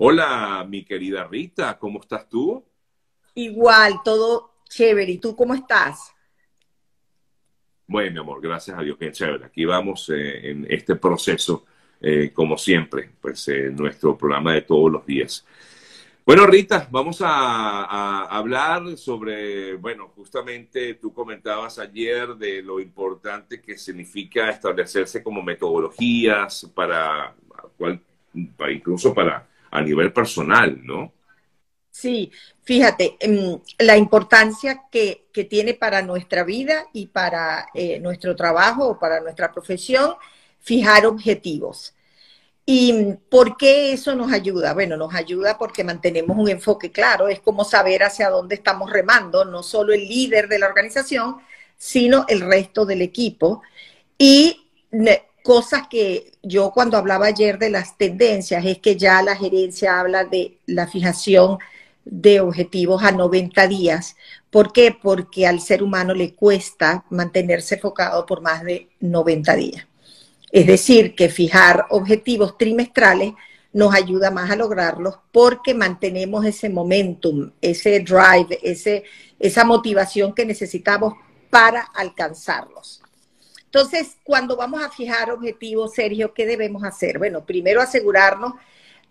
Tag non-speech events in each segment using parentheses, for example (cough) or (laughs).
Hola, mi querida Rita, ¿cómo estás tú? Igual, todo chévere. ¿Y tú cómo estás? Bueno, mi amor, gracias a Dios, que chévere. Aquí vamos eh, en este proceso, eh, como siempre, pues en nuestro programa de todos los días. Bueno, Rita, vamos a, hablar sobre, bueno, justamente tú comentabas ayer de lo importante que significa establecerse como metodologías para, para incluso para a nivel personal, ¿no? Sí, fíjate, em, la importancia que, que, tiene para nuestra vida y para eh, nuestro trabajo o para nuestra profesión fijar objetivos. ¿Y por qué eso nos ayuda? Bueno, nos ayuda porque mantenemos un enfoque claro, es como saber hacia dónde estamos remando, no solo el líder de la organización, sino el resto del equipo. Y cosas que yo cuando hablaba ayer de las tendencias, es que ya la gerencia habla de la fijación de objetivos a 90 días. ¿Por qué? Porque al ser humano le cuesta mantenerse enfocado por más de 90 días. Es decir, que fijar objetivos trimestrales nos ayuda más a lograrlos porque mantenemos ese momentum, ese drive, ese, esa motivación que necesitamos para alcanzarlos. Entonces, cuando vamos a fijar objetivos, Sergio, ¿qué debemos hacer? Bueno, primero asegurarnos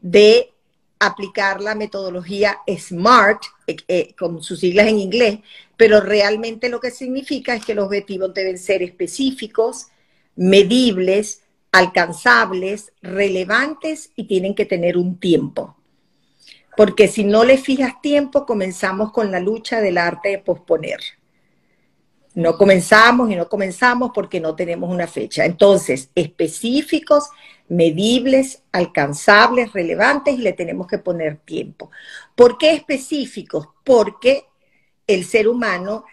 de aplicar la metodología SMART, eh, eh, con sus siglas en inglés, pero realmente lo que significa es que los objetivos deben ser específicos, medibles, alcanzables, relevantes y tienen que tener un tiempo. Porque si no le fijas tiempo, comenzamos con la lucha del arte de posponer. No comenzamos y no comenzamos porque no tenemos una fecha. Entonces, específicos, medibles, alcanzables, relevantes y le tenemos que poner tiempo. ¿Por qué específicos? Porque el ser humano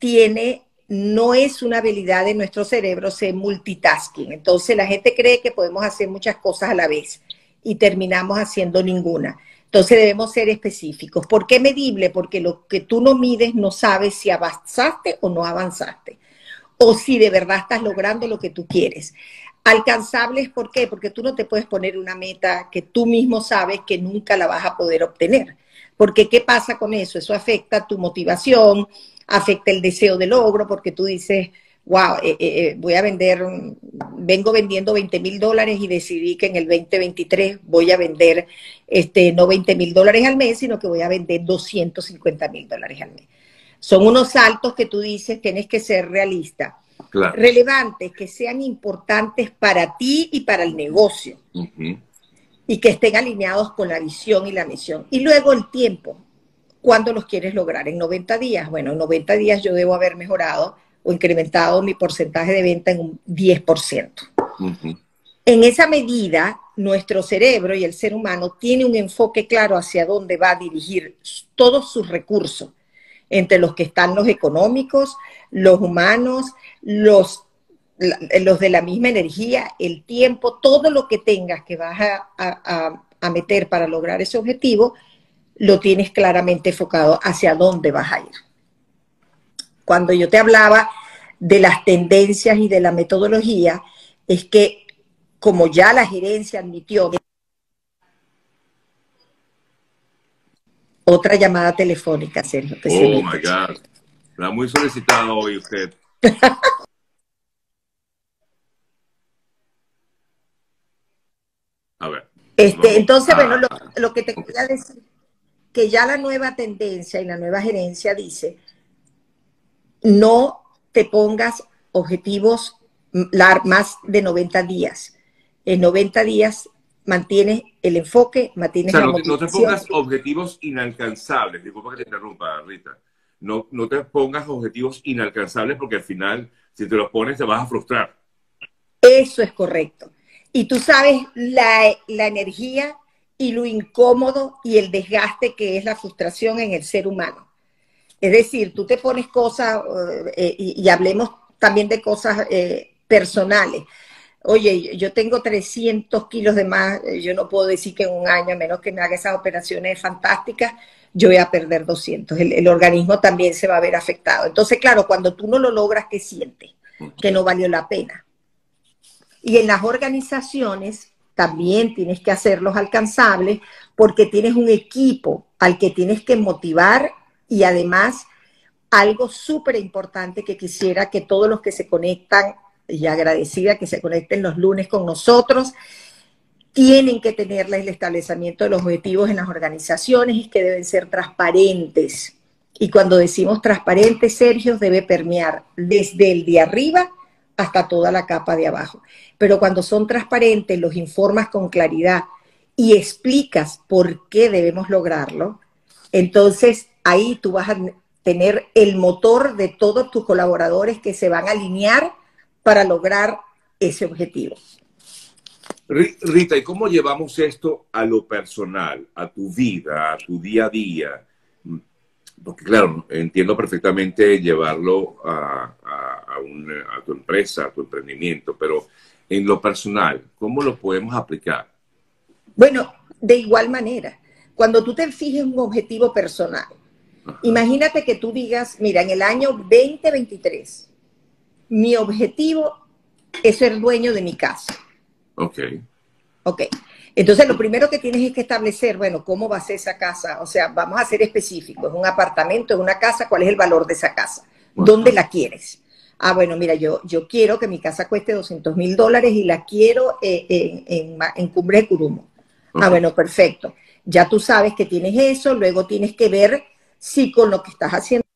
tiene no es una habilidad de nuestro cerebro ser multitasking. Entonces la gente cree que podemos hacer muchas cosas a la vez y terminamos haciendo ninguna. Entonces debemos ser específicos. ¿Por qué medible? Porque lo que tú no mides no sabes si avanzaste o no avanzaste. O si de verdad estás logrando lo que tú quieres. Alcanzables, ¿por qué? Porque tú no te puedes poner una meta que tú mismo sabes que nunca la vas a poder obtener. Porque ¿qué pasa con eso? Eso afecta tu motivación, afecta el deseo de logro, porque tú dices, wow, eh, eh, eh, voy a vender, vengo vendiendo 20 mil dólares y decidí que en el 2023 voy a vender este, no 20 mil dólares al mes, sino que voy a vender 250 mil dólares al mes. Son unos saltos que tú dices, tienes que ser realista. Relevantes, que sean importantes para ti y para el negocio. Y que estén alineados con la visión y la misión. Y luego el tiempo. ¿Cuándo los quieres lograr? ¿En 90 días? Bueno, en 90 días yo debo haber mejorado o incrementado mi porcentaje de venta en un 10%. En esa medida, nuestro cerebro y el ser humano tiene un enfoque claro hacia dónde va a dirigir todos sus recursos, entre los que están los económicos, los humanos, los, los de la misma energía, el tiempo, todo lo que tengas que vas a, a meter para lograr ese objetivo, lo tienes claramente enfocado hacia dónde vas a ir. Cuando yo te hablaba de las tendencias y de la metodología, es que como ya la gerencia admitió otra llamada telefónica, Sergio. oh my God. Está muy solicitado hoy usted. (laughs) A ver. Este, entonces, bueno, lo, lo, que te quería decir que ya la nueva tendencia y la nueva gerencia dice, no te pongas objetivos más de 90 días. En 90 días mantienes el enfoque, mantienes la no, no, te pongas objetivos inalcanzables. Disculpa que te interrumpa, Rita. No, no te pongas objetivos inalcanzables porque al final, si te los pones, te vas a frustrar. Eso es correcto. Y tú sabes la, la energía y lo incómodo y el desgaste que es la frustración en el ser humano. Es decir, tú te pones cosas, eh, y, hablemos también de cosas eh, personales. Oye, yo tengo 300 kilos de más, eh, yo no puedo decir que en un año, a menos que me haga esas operaciones fantásticas, yo voy a perder 200. El, el, organismo también se va a ver afectado. Entonces, claro, cuando tú no lo logras, ¿qué sientes? Que no valió la pena. Y en las organizaciones también tienes que hacerlos alcanzables porque tienes un equipo al que tienes que motivar y además algo súper importante que quisiera que todos los que se conectan, y agradecida que se conecten los lunes con nosotros, tienen que tener el establecimiento de los objetivos en las organizaciones y que deben ser transparentes. Y cuando decimos transparentes, Sergio, debe permear desde el de arriba hasta toda la capa de abajo. Pero cuando son transparentes, los informas con claridad y explicas por qué debemos lograrlo, entonces ahí tú vas a tener el motor de todos tus colaboradores que se van a alinear para lograr ese objetivo. Rita, ¿y cómo llevamos esto a lo personal, a tu vida, a tu día a día? Porque claro, entiendo perfectamente llevarlo a, a tu empresa, a tu emprendimiento, pero en lo personal, ¿cómo lo podemos aplicar? Bueno, de igual manera, cuando tú te fijes un objetivo personal, imagínate que tú digas, mira, en el año 2023, mi objetivo es ser dueño de mi casa. Ok. Ok. Entonces, lo primero que tienes es que establecer, bueno, ¿cómo va a ser esa casa? O sea, vamos a ser específicos. ¿Es un apartamento? ¿Es una casa? ¿Cuál es el valor de esa casa? ¿Dónde la quieres? Ah, bueno, mira, yo, yo quiero que mi casa cueste 200 mil dólares y la quiero eh, en, en, Cumbre de Curumo. Ah, bueno, perfecto. Ya tú sabes que tienes eso, luego tienes que ver si con lo que estás haciendo.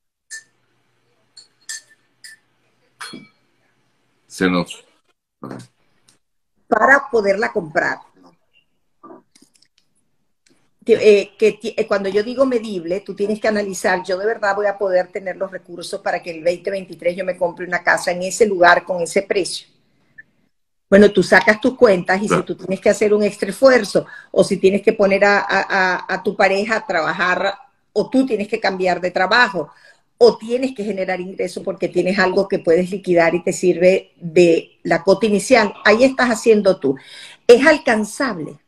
Se nos. Para poderla comprar. Eh, que eh, cuando yo digo medible, tú tienes que analizar, yo de verdad voy a poder tener los recursos para que el 2023 yo me compre una casa en ese lugar con ese precio. Bueno, tú sacas tus cuentas y si tú tienes que hacer un extra esfuerzo o si tienes que poner a, tu pareja a trabajar o tú tienes que cambiar de trabajo o tienes que generar ingreso porque tienes algo que puedes liquidar y te sirve de la cota inicial, ahí estás haciendo tú. Es alcanzable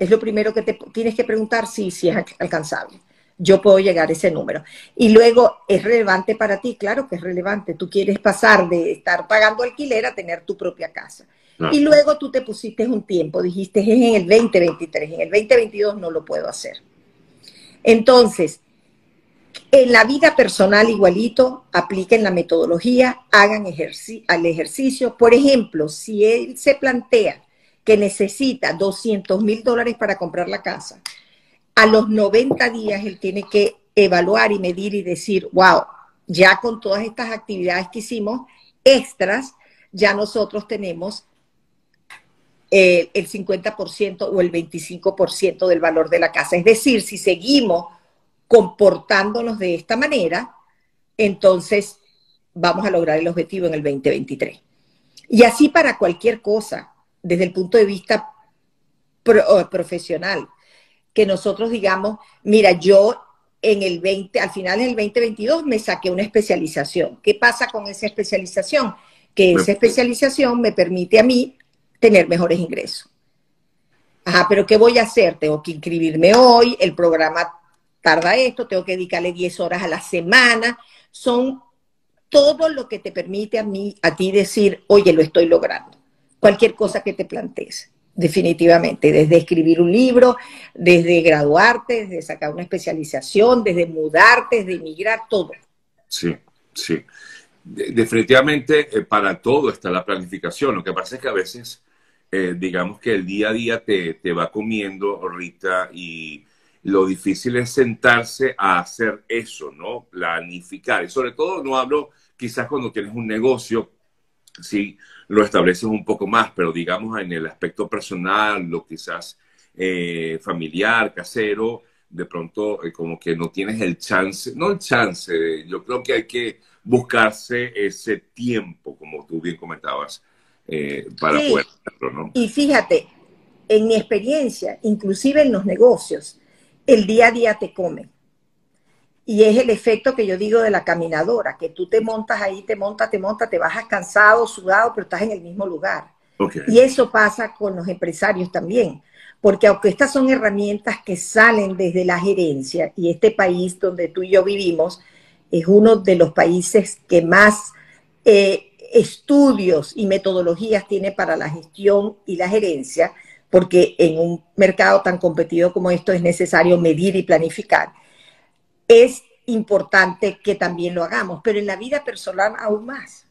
es lo primero que te tienes que preguntar si, si es alcanzable. Yo puedo llegar a ese número. Y luego, ¿es relevante para ti? Claro que es relevante. Tú quieres pasar de estar pagando alquiler a tener tu propia casa. Y luego tú te pusiste un tiempo, dijiste, es en el 2023, en el 2022 no lo puedo hacer. Entonces, en la vida personal igualito, apliquen la metodología, hagan ejerci al ejercicio. Por ejemplo, si él se plantea que necesita 200 mil dólares para comprar la casa, a los 90 días él tiene que evaluar y medir y decir, wow, ya con todas estas actividades que hicimos extras, ya nosotros tenemos eh, el 50% o el 25% del valor de la casa. Es decir, si seguimos comportándonos de esta manera, entonces vamos a lograr el objetivo en el 2023. Y así para cualquier cosa desde el punto de vista profesional, que nosotros digamos, mira, yo en el 20, al final del 2022 me saqué una especialización. ¿Qué pasa con esa especialización? Que esa especialización me permite a mí tener mejores ingresos. Ajá, pero ¿qué voy a hacer? Tengo que inscribirme hoy, el programa tarda esto, tengo que dedicarle 10 horas a la semana. Son todo lo que te permite a mí, a ti decir, oye, lo estoy logrando cualquier cosa que te plantees, definitivamente, desde escribir un libro, desde graduarte, desde sacar una especialización, desde mudarte, desde emigrar, todo. Sí, sí. definitivamente eh, para todo está la planificación. Lo que pasa es que a veces, eh, digamos que el día a día te, te va comiendo, Rita, y lo difícil es sentarse a hacer eso, ¿no? Planificar. Y sobre todo no hablo quizás cuando tienes un negocio, sí, lo estableces un poco más, pero digamos en el aspecto personal, lo quizás eh, familiar, casero, de pronto eh, como que no tienes el chance, no el chance, yo creo que hay que buscarse ese tiempo, como tú bien comentabas, eh, para poder hacerlo, ¿no? Y fíjate, en mi experiencia, inclusive en los negocios, el día a día te come. Y es el efecto que yo digo de la caminadora, que tú te montas ahí, te montas, te montas, te bajas cansado, sudado, pero estás en el mismo lugar. Y eso pasa con los empresarios también, porque aunque estas son herramientas que salen desde la gerencia, y este país donde tú y yo vivimos es uno de los países que más eh, estudios y metodologías tiene para la gestión y la gerencia, porque en un mercado tan competido como esto es necesario medir y planificar, es importante que también lo hagamos, pero en la vida personal aún más.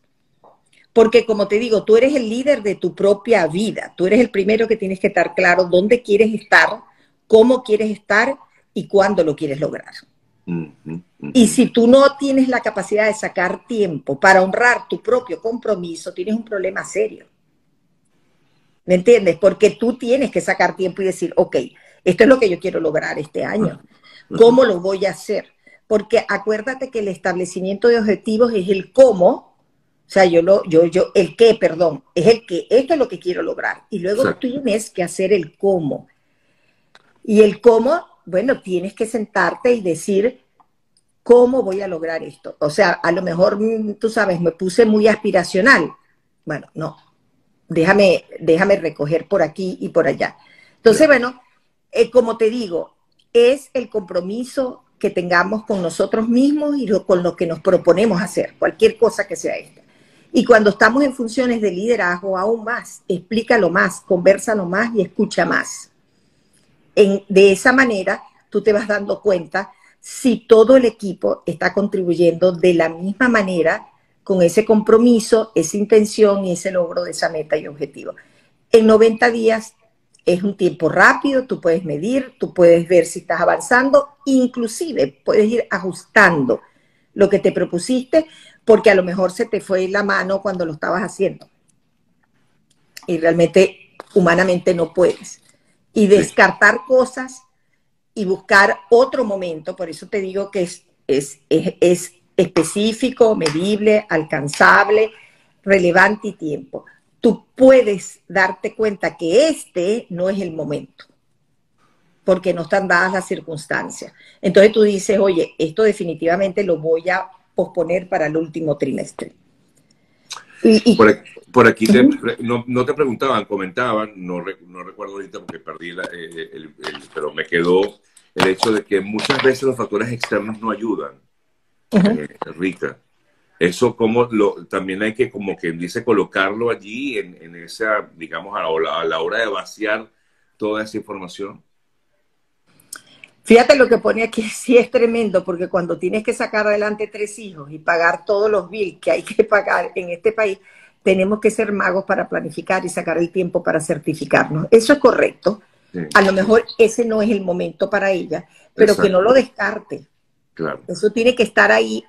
Porque como te digo, tú eres el líder de tu propia vida, tú eres el primero que tienes que estar claro dónde quieres estar, cómo quieres estar y cuándo lo quieres lograr. Y si tú no tienes la capacidad de sacar tiempo para honrar tu propio compromiso, tienes un problema serio. ¿Me entiendes? Porque tú tienes que sacar tiempo y decir, ok, esto es lo que yo quiero lograr este año. ¿Cómo lo voy a hacer? Porque acuérdate que el establecimiento de objetivos es el cómo, o sea, yo lo, yo, yo, el qué, perdón, es el qué, esto es lo que quiero lograr. Y luego tú tienes que hacer el cómo. Y el cómo, bueno, tienes que sentarte y decir, ¿cómo voy a lograr esto? O sea, a lo mejor, mm, tú sabes, me puse muy aspiracional. Bueno, no, déjame, déjame recoger por aquí y por allá. Entonces, bueno, eh, como te digo, es el compromiso que tengamos con nosotros mismos y con lo que nos proponemos hacer, cualquier cosa que sea esta. Y cuando estamos en funciones de liderazgo, aún más, explícalo más, conversalo más y escucha más. De esa manera, tú te vas dando cuenta si todo el equipo está contribuyendo de la misma manera con ese compromiso, esa intención y ese logro de esa meta y objetivo. En 90 días es un tiempo rápido, tú puedes medir, tú puedes ver si estás avanzando, inclusive puedes ir ajustando lo que te propusiste, porque a lo mejor se te fue la mano cuando lo estabas haciendo. Y realmente humanamente no puedes. Y descartar cosas y buscar otro momento, por eso te digo que es, es, es, es específico, medible, alcanzable, relevante y tiempo. Tú puedes darte cuenta que este no es el momento, porque no están dadas las circunstancias. Entonces tú dices, oye, esto definitivamente lo voy a posponer para el último trimestre. Por, aquí, no, te preguntaban, comentaban, no, recuerdo ahorita porque perdí eh, el, pero me quedó el hecho de que muchas veces los factores externos no ayudan eh, rica. Eso como lo, también hay que, como quien dice, colocarlo allí en, esa, digamos, a la, a la, hora de vaciar toda esa información. Fíjate lo que pone aquí, (laughs) sí es tremendo, porque cuando tienes que sacar adelante tres hijos y pagar todos los bills que hay que pagar en este país, tenemos que ser magos para planificar y sacar el tiempo para certificarnos. Eso es correcto. A lo mejor ese no es el momento para ella, pero que no lo descarte. Eso tiene que estar ahí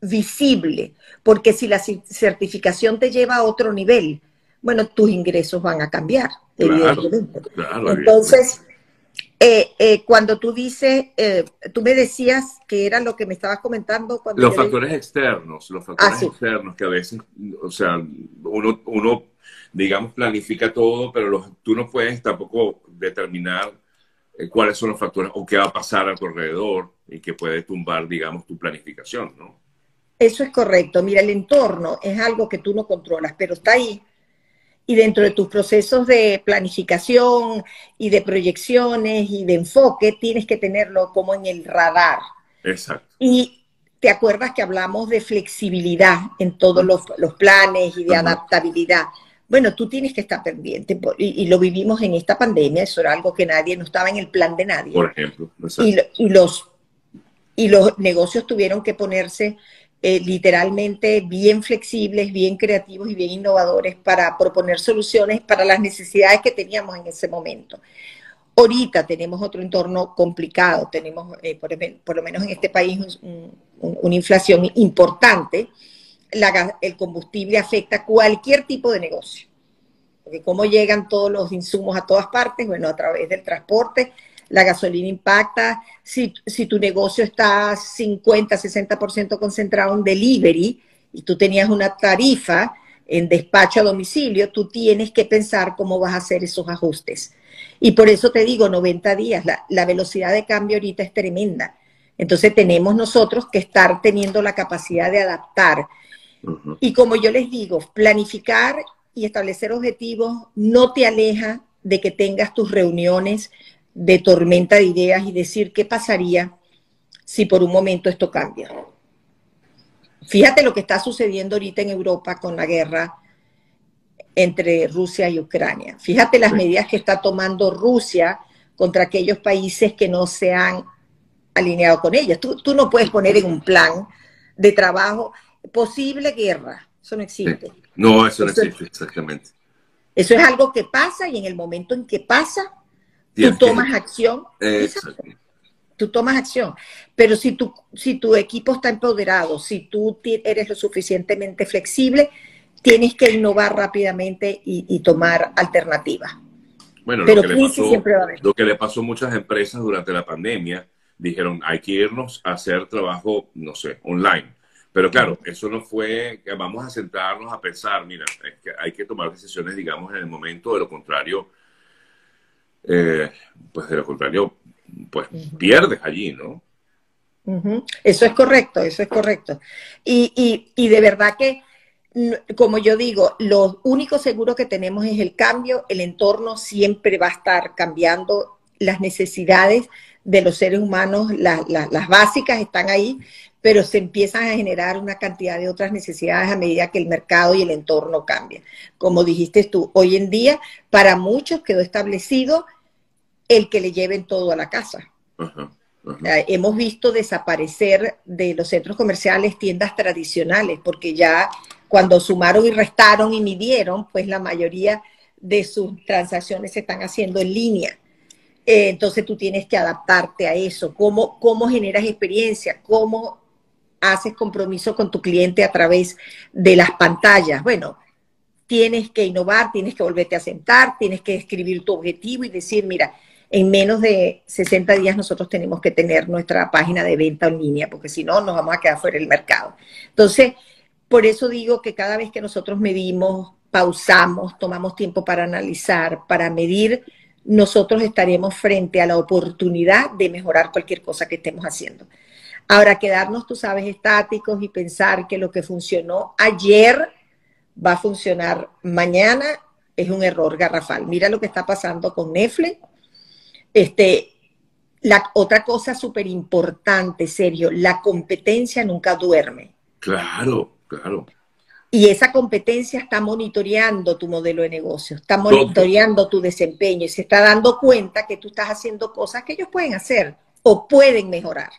visible, porque si la certificación te lleva a otro nivel, bueno, tus ingresos van a cambiar, evidentemente. Entonces, eh, eh, cuando tú dices, eh, tú me decías que era lo que me estabas comentando. Cuando los factores externos, los factores ah, externos que a veces, o sea, uno, uno digamos, planifica todo, pero tú no puedes tampoco determinar cuáles son los factores o qué va a pasar a tu alrededor y que puede tumbar, digamos, tu planificación, ¿no? Eso es correcto. Mira, el entorno es algo que tú no controlas, pero está ahí. Y dentro de tus procesos de planificación y de proyecciones y de enfoque, tienes que tenerlo como en el radar. Exacto. Y te acuerdas que hablamos de flexibilidad en todos los, planes y de adaptabilidad. Bueno, tú tienes que estar pendiente y, lo vivimos en esta pandemia, eso era algo que nadie, no estaba en el plan de nadie. Por ejemplo. Y, y, los y los negocios tuvieron que ponerse eh, literalmente bien flexibles, bien creativos y bien innovadores para proponer soluciones para las necesidades que teníamos en ese momento. Ahorita tenemos otro entorno complicado, tenemos eh, por, lo menos en este país una inflación importante. el combustible afecta cualquier tipo de negocio. Porque cómo llegan todos los insumos a todas partes, bueno, a través del transporte, la gasolina impacta, si, tu negocio está 50, 60% concentrado en delivery y tú tenías una tarifa en despacho a domicilio, tú tienes que pensar cómo vas a hacer esos ajustes. Y por eso te digo, 90 días, la, velocidad de cambio ahorita es tremenda. Entonces tenemos nosotros que estar teniendo la capacidad de adaptar. Y como yo les digo, planificar y establecer objetivos no te aleja de que tengas tus reuniones de tormenta de ideas y decir qué pasaría si por un momento esto cambia. Fíjate lo que está sucediendo ahorita en Europa con la guerra. entre Rusia y Ucrania. Fíjate las medidas que está tomando Rusia contra aquellos países que no se han alineado con ellas. Tú, tú no puedes poner en un plan de trabajo posible guerra. Eso no existe. No, eso no existe, exactamente. Eso es algo que pasa y en el momento en que pasa, tú tomas acción. Exacto. Tú tomas acción. Pero si tu, si tu equipo está empoderado, si tú eres lo suficientemente flexible, tienes que innovar rápidamente y, tomar alternativas. Bueno, lo, que le pasó, lo que le pasó a muchas empresas durante la pandemia, dijeron, hay que irnos a hacer trabajo, no sé, online. Pero claro, eso no fue que vamos a sentarnos a pensar, mira, que hay que tomar decisiones, digamos, en el momento, de lo contrario, eh, pues de lo contrario, pues pierdes allí, ¿no? Eso es correcto, eso es correcto. Y, y, y de verdad que como yo digo, lo único seguro que tenemos es el cambio, el entorno siempre va a estar cambiando, las necesidades de los seres humanos, las básicas están ahí, pero se empiezan a generar una cantidad de otras necesidades a medida que el mercado y el entorno cambian. Como dijiste tú, hoy en día para muchos quedó establecido el que le lleven todo a la casa. Hemos visto desaparecer de los centros comerciales tiendas tradicionales porque ya cuando sumaron y restaron y midieron, pues la mayoría de sus transacciones se están haciendo en línea. Eh, entonces tú tienes que adaptarte a eso. ¿Cómo, ¿Cómo generas experiencia? ¿Cómo haces compromiso con tu cliente a través de las pantallas? Bueno, tienes que innovar, tienes que volverte a sentar, tienes que escribir tu objetivo y decir, mira, en menos de 60 días nosotros tenemos que tener nuestra página de venta en línea, porque si no, nos vamos a quedar fuera del mercado. Entonces, por eso digo que cada vez que nosotros medimos, pausamos, tomamos tiempo para analizar, para medir, nosotros estaremos frente a la oportunidad de mejorar cualquier cosa que estemos haciendo. Ahora, quedarnos, tú sabes, estáticos y pensar que lo que funcionó ayer va a funcionar mañana es un error garrafal. Mira lo que está pasando con Netflix. Este, la otra cosa súper importante, serio, la competencia nunca duerme. Claro. Claro. Y esa competencia está monitoreando tu modelo de negocio, está monitoreando tu desempeño y se está dando cuenta que tú estás haciendo cosas que ellos pueden hacer o pueden mejorar.